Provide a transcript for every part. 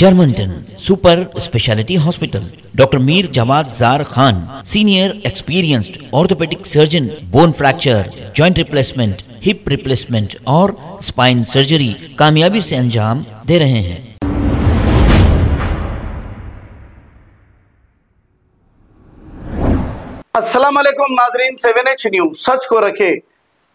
Germanton super speciality hospital doctor Mir Jawad Zar Khan senior experienced orthopaedic surgeon bone fracture joint replacement hip replacement और spine surgery कामयाबी से अंजाम दे रहे हैं। वालेकुम नाजरीन सेवन एच न्यूज़ सच को रखे,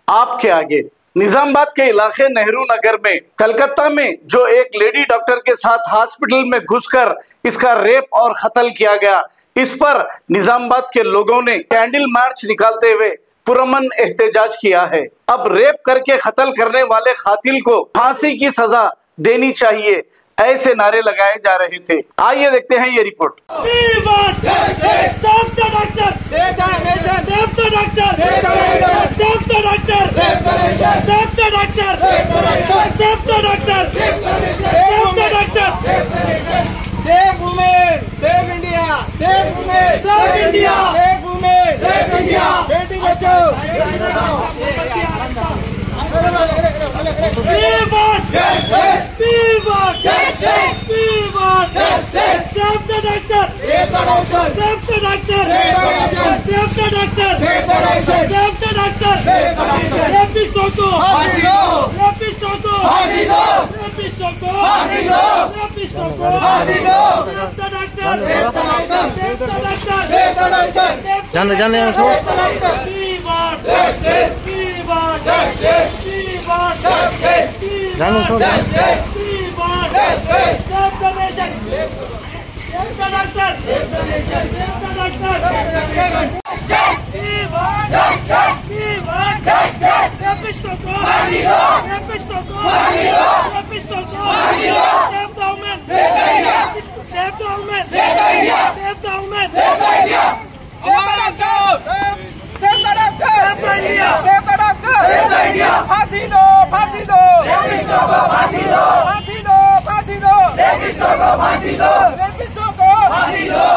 आपके आगे। निजामाबाद के इलाके नेहरू नगर में कलकत्ता में जो एक लेडी डॉक्टर के साथ हॉस्पिटल में घुसकर इसका रेप और कत्ल किया गया इस पर निजामाबाद के लोगों ने कैंडल मार्च निकालते हुए पुरमन एहतजाज किया है अब रेप करके कत्ल करने वाले खातिल को फांसी की सजा देनी चाहिए ऐसे नारे लगाए जा रहे थे आइए देखते हैं ये report Save safe India safe women safe India बेटी बचाओ डॉक्टर डॉक्टर डॉक्टर को फांसी दो पिस्टल को फांसी दो पिस्टल को फांसी दो डॉक्टर डॉक्टर डॉक्टर डॉक्टर जाने जाने उसको जाने उसको डॉक्टर डॉक्टर डॉक्टर फांसी दो फांसी दो फांसी दो फांसी दो फांसी दो फांसी दो फांसी दो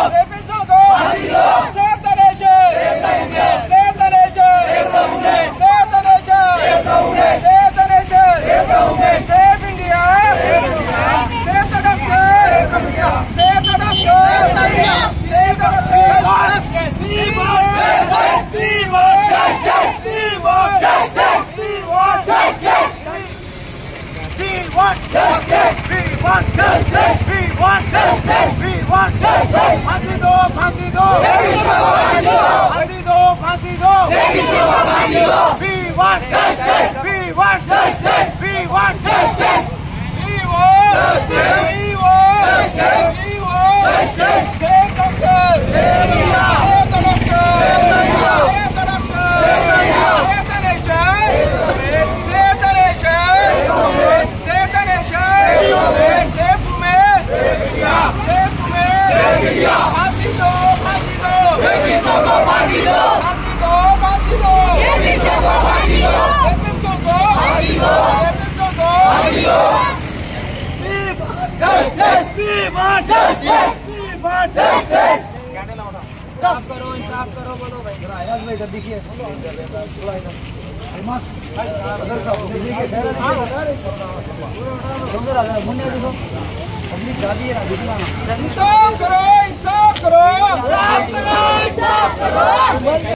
want justice! We want justice! We want justice! फांसी दो फांसी दो फांसी दो फांसी दो फांसी दो We want justice! We want justice! करो इंसाफ करो बोलो भाई इधर देखिए इंसाफ करो इंसाफ करो इंसाफ करो इंसाफ करो।